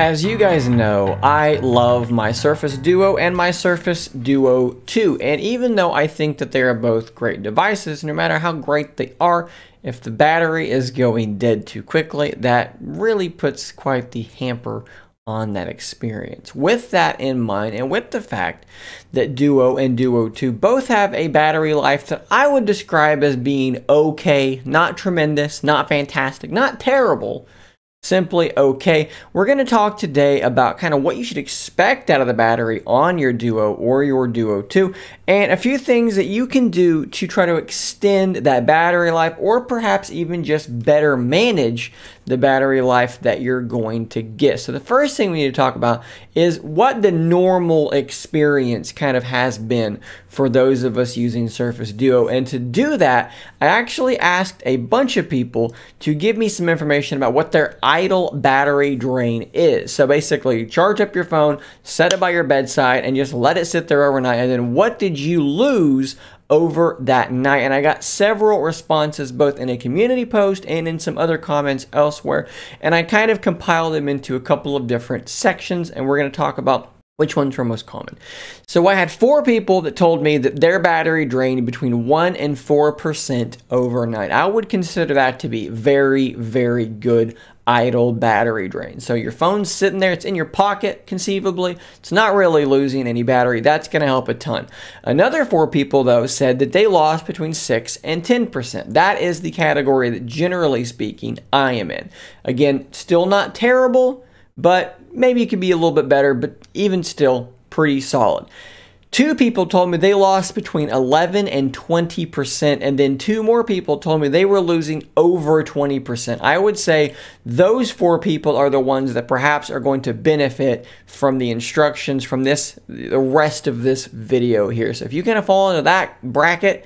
As you guys know, I love my Surface Duo and my Surface Duo 2, and even though I think that they are both great devices, no matter how great they are, if the battery is going dead too quickly, that really puts quite the hamper on that experience. With that in mind, and with the fact that Duo and Duo 2 both have a battery life that I would describe as being okay, not tremendous, not fantastic, not terrible, simply okay. We're going to talk today about kind of what you should expect out of the battery on your Duo or your Duo 2 and a few things that you can do to try to extend that battery life or perhaps even just better manage the battery life that you're going to get. So the first thing we need to talk about is what the normal experience kind of has been for those of us using Surface Duo. And to do that, I actually asked a bunch of people to give me some information about what their idle battery drain is. So basically, charge up your phone, set it by your bedside, and just let it sit there overnight. And then what did you lose over that night. And I got several responses both in a community post and in some other comments elsewhere. And I kind of compiled them into a couple of different sections, and we're going to talk about which ones were most common. So I had four people that told me that their battery drained between 1 and 4% overnight. I would consider that to be very, very good idle battery drain. So your phone's sitting there, it's in your pocket conceivably. It's not really losing any battery. That's going to help a ton. Another four people though said that they lost between 6 and 10%. That is the category that generally speaking I am in. Again, still not terrible, but maybe it could be a little bit better, but even still pretty solid. Two people told me they lost between 11 and 20%, and then two more people told me they were losing over 20%. I would say those four people are the ones that perhaps are going to benefit from the instructions from this, the rest of this video here. So if you kind of fall into that bracket,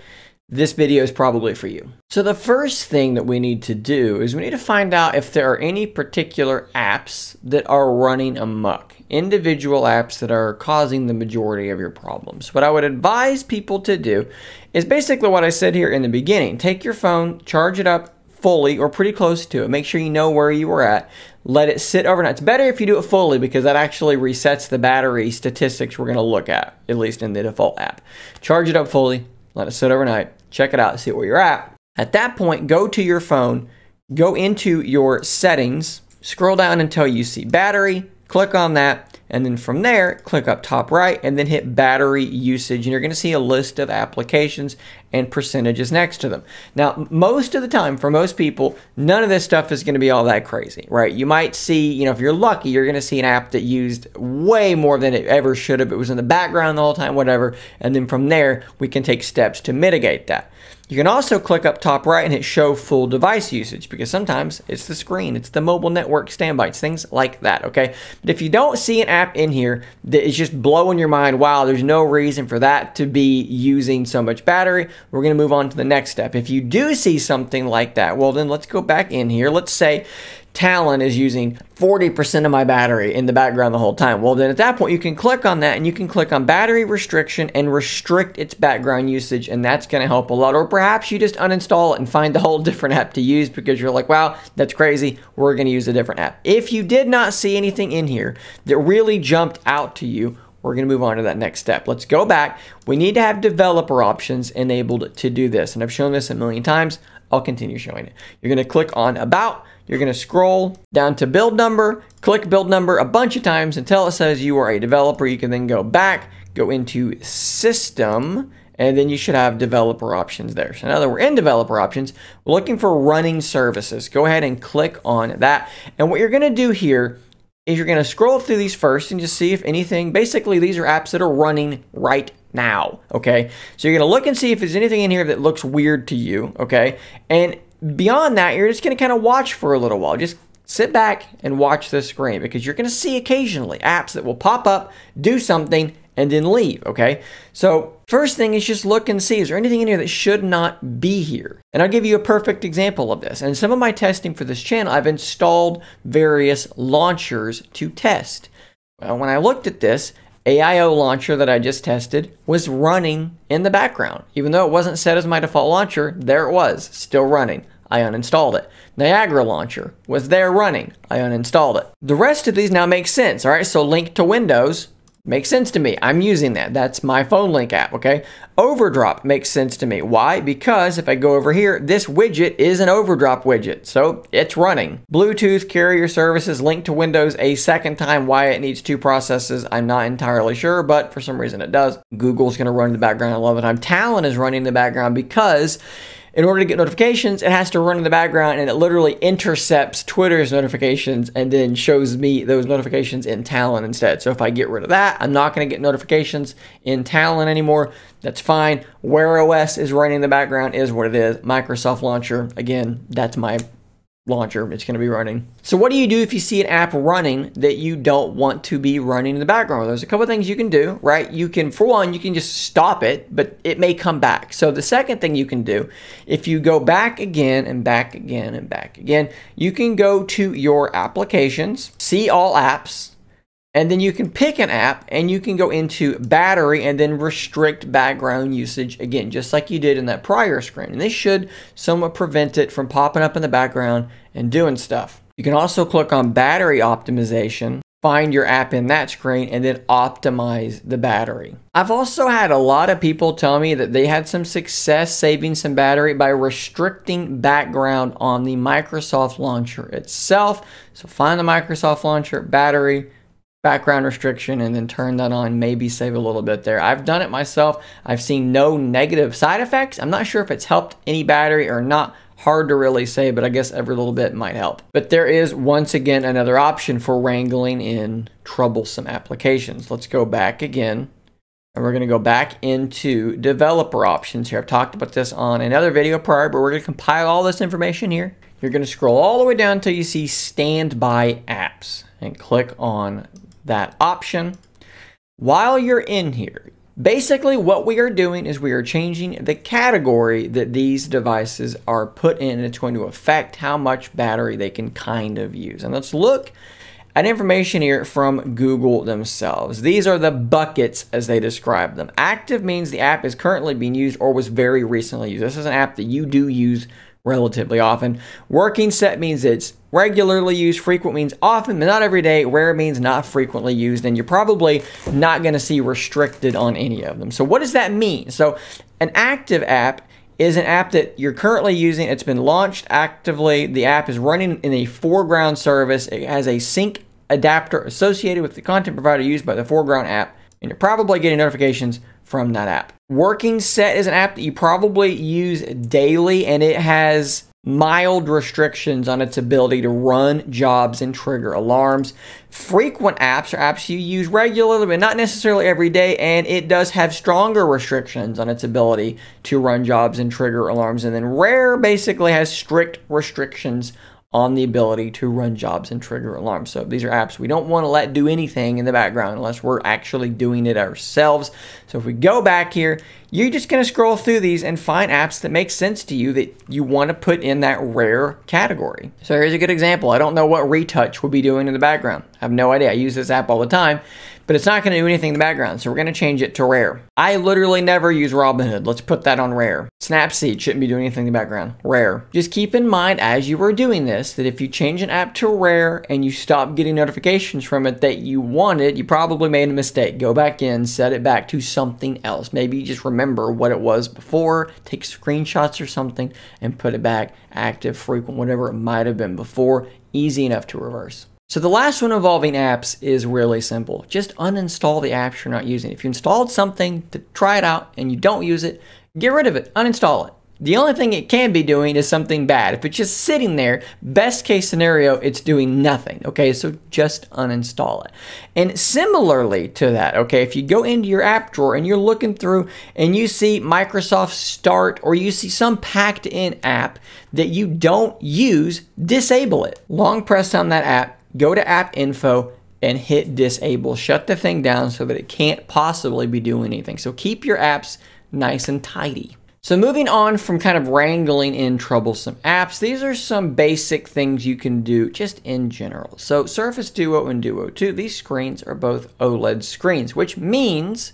this video is probably for you. So the first thing that we need to do is we need to find out if there are any particular apps that are running amok, individual apps that are causing the majority of your problems. What I would advise people to do is basically what I said here in the beginning. Take your phone, charge it up fully or pretty close to it. Make sure you know where you were at. Let it sit overnight. It's better if you do it fully because that actually resets the battery statistics we're going to look at, at least in the default app. Charge it up fully, let it sit overnight check it out, see where you're at. At that point, go to your phone, go into your settings, scroll down until you see battery, click on that, and then from there, click up top right and then hit battery usage. And you're going to see a list of applications and percentages next to them. Now, most of the time, for most people, none of this stuff is going to be all that crazy, right? You might see, you know, if you're lucky, you're going to see an app that used way more than it ever should have. It was in the background the whole time, whatever. And then from there, we can take steps to mitigate that. You can also click up top right and hit show full device usage because sometimes it's the screen, it's the mobile network standby, it's things like that, okay? But if you don't see an app in here that is just blowing your mind, wow, there's no reason for that to be using so much battery, we're gonna move on to the next step. If you do see something like that, well then let's go back in here. Let's say Talon is using 40% of my battery in the background the whole time. Well, then at that point, you can click on that and you can click on battery restriction and restrict its background usage, and that's going to help a lot. Or perhaps you just uninstall it and find a whole different app to use because you're like, wow, that's crazy. We're going to use a different app. If you did not see anything in here that really jumped out to you, we're going to move on to that next step. Let's go back. We need to have developer options enabled to do this. And I've shown this a million times. I'll continue showing it. You're going to click on About. You're going to scroll down to Build Number, click Build Number a bunch of times until it says you are a developer. You can then go back, go into System, and then you should have developer options there. So now that we're in developer options, we're looking for running services. Go ahead and click on that. And what you're going to do here is you're going to scroll through these first and just see if anything, basically these are apps that are running right now, okay? So you're going to look and see if there's anything in here that looks weird to you, okay? And beyond that, you're just going to kind of watch for a little while. Just sit back and watch the screen because you're going to see occasionally apps that will pop up, do something, and then leave, okay? So first thing is just look and see, is there anything in here that should not be here? And I'll give you a perfect example of this. And some of my testing for this channel, I've installed various launchers to test. Well, when I looked at this, AIO launcher that I just tested was running in the background. Even though it wasn't set as my default launcher, there it was, still running. I uninstalled it. Niagara Launcher was there running. I uninstalled it. The rest of these now make sense, all right? So link to Windows makes sense to me. I'm using that. That's my phone link app, okay? Overdrop makes sense to me. Why? Because if I go over here, this widget is an overdrop widget, so it's running. Bluetooth carrier services linked to Windows a second time. Why it needs two processes, I'm not entirely sure, but for some reason it does. Google's gonna run in the background a lot of the time. Talon is running in the background because in order to get notifications, it has to run in the background and it literally intercepts Twitter's notifications and then shows me those notifications in Talon instead. So if I get rid of that, I'm not going to get notifications in Talon anymore. That's fine. Wear OS is running in the background is what it is. Microsoft Launcher, again, that's my launcher it's going to be running. So what do you do if you see an app running that you don't want to be running in the background? There's a couple things you can do, right? You can, for one, you can just stop it, but it may come back. So the second thing you can do, if you go back again and back again and back again, you can go to your applications, see all apps, and then you can pick an app and you can go into battery and then restrict background usage again, just like you did in that prior screen. And this should somewhat prevent it from popping up in the background and doing stuff. You can also click on battery optimization, find your app in that screen, and then optimize the battery. I've also had a lot of people tell me that they had some success saving some battery by restricting background on the Microsoft launcher itself. So find the Microsoft launcher, battery, background restriction and then turn that on, maybe save a little bit there. I've done it myself. I've seen no negative side effects. I'm not sure if it's helped any battery or not. Hard to really say, but I guess every little bit might help. But there is once again another option for wrangling in troublesome applications. Let's go back again. And we're going to go back into developer options here. I've talked about this on another video prior, but we're going to compile all this information here. You're going to scroll all the way down until you see standby apps and click on that option. While you're in here, basically what we are doing is we are changing the category that these devices are put in. It's going to affect how much battery they can kind of use. And let's look at information here from Google themselves. These are the buckets as they describe them. Active means the app is currently being used or was very recently used. This is an app that you do use relatively often. Working set means it's regularly used, frequent means often, but not every day. Rare means not frequently used, and you're probably not going to see restricted on any of them. So, what does that mean? So, an active app is an app that you're currently using. It's been launched actively. The app is running in a foreground service. It has a sync adapter associated with the content provider used by the foreground app, and you're probably getting notifications from that app. Working Set is an app that you probably use daily and it has mild restrictions on its ability to run jobs and trigger alarms. Frequent apps are apps you use regularly, but not necessarily every day, and it does have stronger restrictions on its ability to run jobs and trigger alarms. And then Rare basically has strict restrictions on the ability to run jobs and trigger alarms. So these are apps we don't want to let do anything in the background unless we're actually doing it ourselves. So if we go back here, you're just going to scroll through these and find apps that make sense to you that you want to put in that rare category. So here's a good example. I don't know what Retouch will be doing in the background. I have no idea. I use this app all the time but it's not going to do anything in the background, so we're going to change it to rare. I literally never use Robinhood. Let's put that on rare. Snapseed shouldn't be doing anything in the background. Rare. Just keep in mind as you are doing this that if you change an app to rare and you stop getting notifications from it that you wanted, you probably made a mistake. Go back in, set it back to something else. Maybe you just remember what it was before, take screenshots or something, and put it back active, frequent, whatever it might have been before. Easy enough to reverse. So the last one involving apps is really simple. Just uninstall the apps you're not using. If you installed something to try it out and you don't use it, get rid of it, uninstall it. The only thing it can be doing is something bad. If it's just sitting there, best case scenario, it's doing nothing. Okay, so just uninstall it. And similarly to that, okay, if you go into your app drawer and you're looking through and you see Microsoft Start or you see some packed in app that you don't use, disable it. Long press on that app go to app info and hit disable. Shut the thing down so that it can't possibly be doing anything. So keep your apps nice and tidy. So moving on from kind of wrangling in troublesome apps, these are some basic things you can do just in general. So Surface Duo and Duo 2, these screens are both OLED screens, which means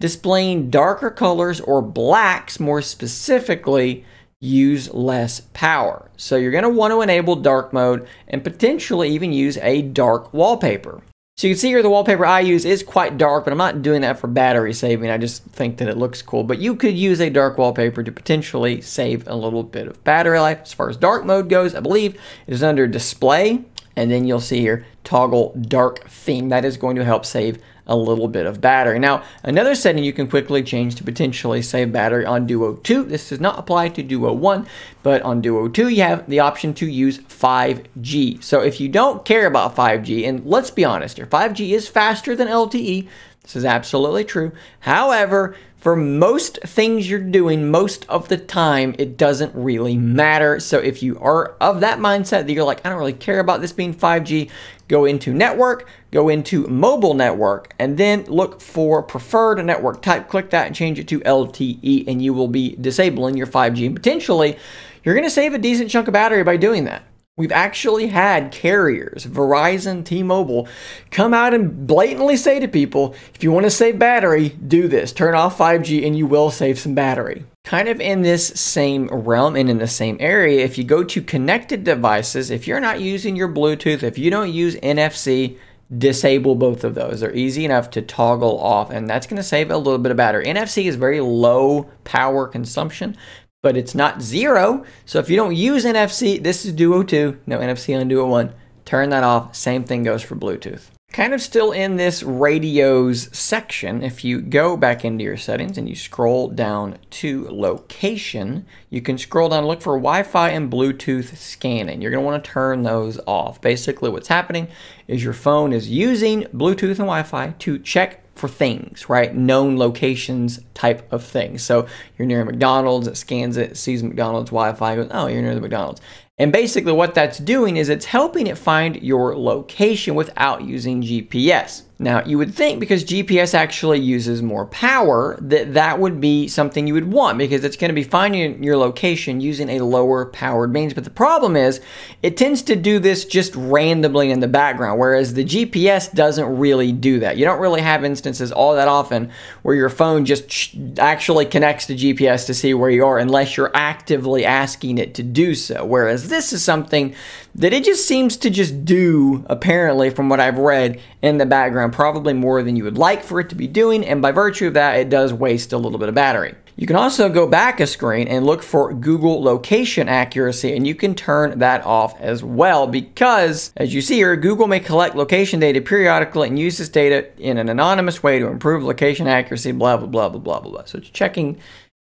displaying darker colors or blacks more specifically use less power. So you're going to want to enable dark mode and potentially even use a dark wallpaper. So you can see here the wallpaper I use is quite dark, but I'm not doing that for battery saving. I just think that it looks cool. But you could use a dark wallpaper to potentially save a little bit of battery life. As far as dark mode goes, I believe it is under display. And then you'll see here toggle dark theme. That is going to help save a little bit of battery. Now, another setting you can quickly change to potentially save battery on Duo 2. This does not apply to Duo 1, but on Duo 2, you have the option to use 5G. So if you don't care about 5G, and let's be honest here, 5G is faster than LTE. This is absolutely true. However, for most things you're doing most of the time, it doesn't really matter. So if you are of that mindset that you're like, I don't really care about this being 5G, go into network, go into mobile network, and then look for preferred network type. Click that and change it to LTE, and you will be disabling your 5G. And potentially, you're going to save a decent chunk of battery by doing that. We've actually had carriers, Verizon, T-Mobile, come out and blatantly say to people, if you want to save battery, do this. Turn off 5G and you will save some battery. Kind of in this same realm and in the same area, if you go to connected devices, if you're not using your Bluetooth, if you don't use NFC, disable both of those. They're easy enough to toggle off, and that's going to save a little bit of battery. NFC is very low power consumption, but it's not zero. So if you don't use NFC, this is Duo 2, no NFC on Duo 1. Turn that off. Same thing goes for Bluetooth. Kind of still in this radios section, if you go back into your settings and you scroll down to location, you can scroll down look for Wi-Fi and Bluetooth scanning. You're going to want to turn those off. Basically what's happening is your phone is using Bluetooth and Wi-Fi to check for things, right? Known locations type of things. So you're near a McDonald's, it scans it, sees McDonald's Wi-Fi, goes, oh, you're near the McDonald's. And basically what that's doing is it's helping it find your location without using GPS. Now, you would think because GPS actually uses more power that that would be something you would want because it's going to be finding your location using a lower powered means. But the problem is it tends to do this just randomly in the background, whereas the GPS doesn't really do that. You don't really have instances all that often where your phone just actually connects to GPS to see where you are unless you're actively asking it to do so. Whereas this is something that it just seems to just do, apparently, from what I've read in the background, probably more than you would like for it to be doing, and by virtue of that, it does waste a little bit of battery. You can also go back a screen and look for Google location accuracy, and you can turn that off as well because, as you see here, Google may collect location data periodically and use this data in an anonymous way to improve location accuracy, blah, blah, blah, blah, blah, blah. So it's checking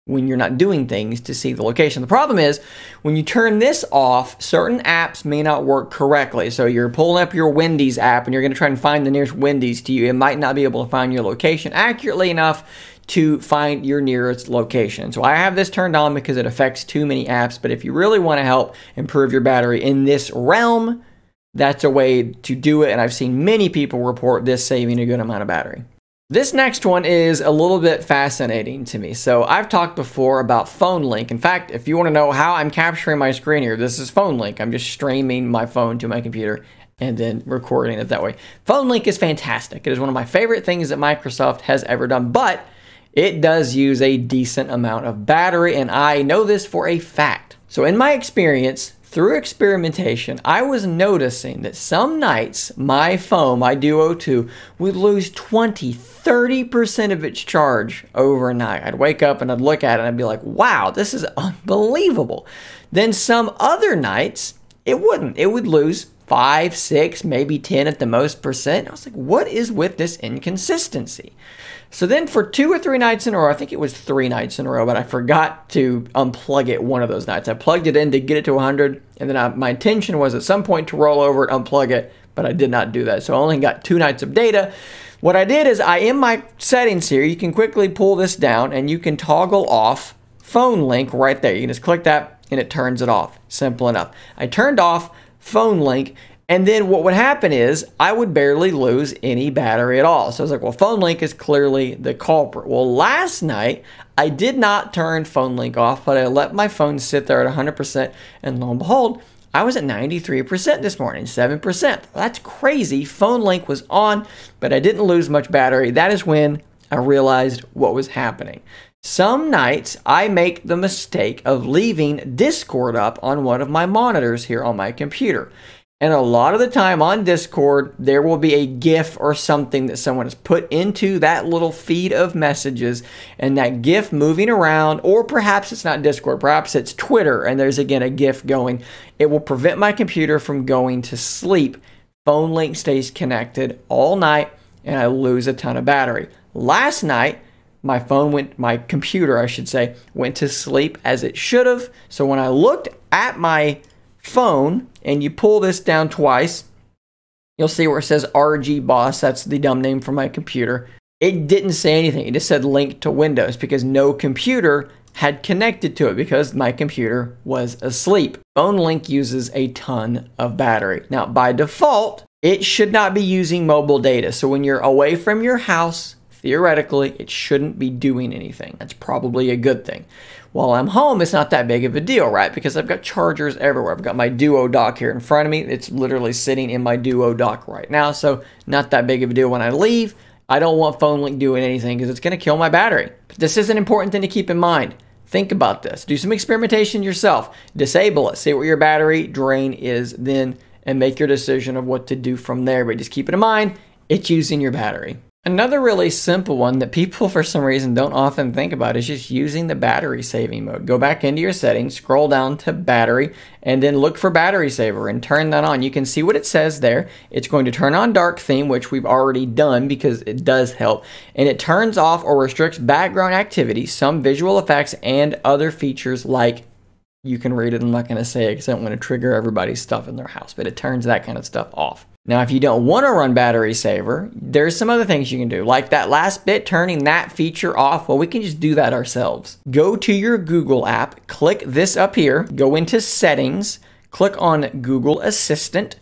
when you're not doing things to see the location. The problem is when you turn this off, certain apps may not work correctly. So you're pulling up your Wendy's app and you're going to try and find the nearest Wendy's to you. It might not be able to find your location accurately enough to find your nearest location. So I have this turned on because it affects too many apps, but if you really want to help improve your battery in this realm, that's a way to do it and I've seen many people report this saving a good amount of battery. This next one is a little bit fascinating to me. So I've talked before about Phone Link. In fact, if you want to know how I'm capturing my screen here, this is Phone Link. I'm just streaming my phone to my computer and then recording it that way. Phone Link is fantastic. It is one of my favorite things that Microsoft has ever done, but it does use a decent amount of battery, and I know this for a fact. So in my experience, through experimentation, I was noticing that some nights my phone, my Duo 2, would lose 20, 30% of its charge overnight. I'd wake up and I'd look at it and I'd be like, wow, this is unbelievable. Then some other nights, it wouldn't. It would lose 5, 6, maybe 10 at the most percent. I was like, what is with this inconsistency? So then for two or three nights in a row, I think it was three nights in a row, but I forgot to unplug it one of those nights. I plugged it in to get it to 100, and then I, my intention was at some point to roll over it, unplug it, but I did not do that. So I only got two nights of data. What I did is I, in my settings here, you can quickly pull this down and you can toggle off phone link right there. You can just click that and it turns it off. Simple enough. I turned off phone link and then what would happen is I would barely lose any battery at all. So I was like, well, phone link is clearly the culprit. Well, last night I did not turn phone link off, but I let my phone sit there at 100%. And lo and behold, I was at 93% this morning, 7%. That's crazy. Phone link was on, but I didn't lose much battery. That is when I realized what was happening. Some nights I make the mistake of leaving Discord up on one of my monitors here on my computer. And a lot of the time on Discord, there will be a GIF or something that someone has put into that little feed of messages, and that GIF moving around, or perhaps it's not Discord, perhaps it's Twitter, and there's again a GIF going. It will prevent my computer from going to sleep. Phone link stays connected all night, and I lose a ton of battery. Last night, my phone went, my computer, I should say, went to sleep as it should have. So when I looked at my phone and you pull this down twice, you'll see where it says RG Boss. That's the dumb name for my computer. It didn't say anything. It just said link to Windows because no computer had connected to it because my computer was asleep. Phone Link uses a ton of battery. Now, by default, it should not be using mobile data. So when you're away from your house, theoretically, it shouldn't be doing anything. That's probably a good thing. While I'm home, it's not that big of a deal, right? Because I've got chargers everywhere. I've got my Duo dock here in front of me. It's literally sitting in my Duo dock right now, so not that big of a deal when I leave. I don't want Phone Link doing anything because it's going to kill my battery. But this is an important thing to keep in mind. Think about this. Do some experimentation yourself. Disable it. See what your battery drain is then and make your decision of what to do from there. But just keep it in mind, it's using your battery. Another really simple one that people for some reason don't often think about is just using the battery saving mode. Go back into your settings, scroll down to battery, and then look for battery saver and turn that on. You can see what it says there. It's going to turn on dark theme, which we've already done because it does help. And it turns off or restricts background activity, some visual effects, and other features like you can read it. I'm not going to say it because I don't want to trigger everybody's stuff in their house, but it turns that kind of stuff off. Now, if you don't want to run battery saver, there's some other things you can do. Like that last bit, turning that feature off. Well, we can just do that ourselves. Go to your Google app, click this up here, go into settings, click on Google Assistant,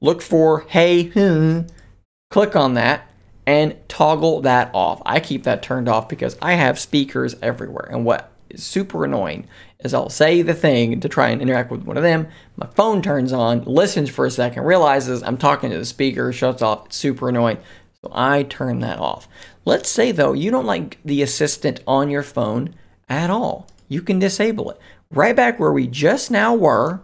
look for Hey, hmm, click on that, and toggle that off. I keep that turned off because I have speakers everywhere. And what is super annoying is I'll say the thing to try and interact with one of them. My phone turns on, listens for a second, realizes I'm talking to the speaker, shuts off. It's super annoying. So I turn that off. Let's say though you don't like the assistant on your phone at all. You can disable it. Right back where we just now were.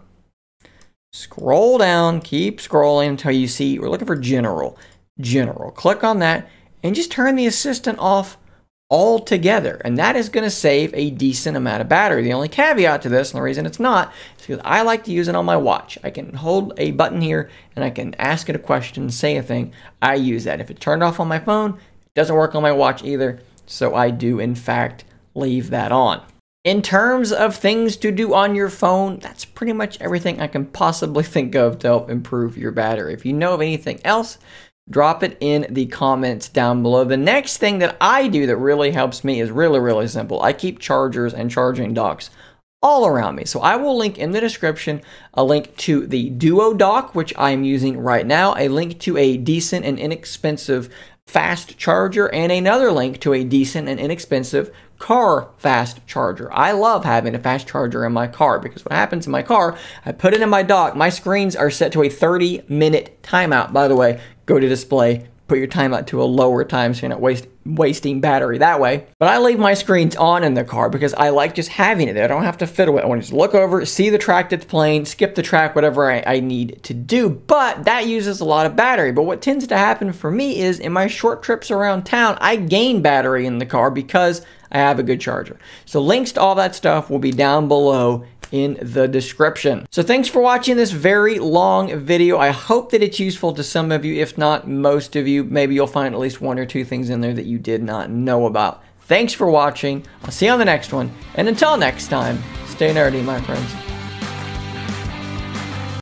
Scroll down, keep scrolling until you see we're looking for general. General. Click on that and just turn the assistant off altogether. And that is going to save a decent amount of battery. The only caveat to this, and the reason it's not, is because I like to use it on my watch. I can hold a button here and I can ask it a question, say a thing. I use that. If it turned off on my phone, it doesn't work on my watch either. So I do, in fact, leave that on. In terms of things to do on your phone, that's pretty much everything I can possibly think of to help improve your battery. If you know of anything else, drop it in the comments down below. The next thing that I do that really helps me is really, really simple. I keep chargers and charging docks all around me. So I will link in the description a link to the Duo dock, which I'm using right now, a link to a decent and inexpensive fast charger, and another link to a decent and inexpensive car fast charger. I love having a fast charger in my car because what happens in my car, I put it in my dock, my screens are set to a 30 minute timeout. By the way, go to display, put your timeout to a lower time so you're not waste, wasting battery that way. But I leave my screens on in the car because I like just having it there. I don't have to fiddle with it. I want to just look over, see the track that's playing, skip the track, whatever I, I need to do. But that uses a lot of battery. But what tends to happen for me is in my short trips around town, I gain battery in the car because I have a good charger. So links to all that stuff will be down below in the description. So thanks for watching this very long video. I hope that it's useful to some of you. If not most of you, maybe you'll find at least one or two things in there that you did not know about. Thanks for watching. I'll see you on the next one. And until next time, stay nerdy, my friends.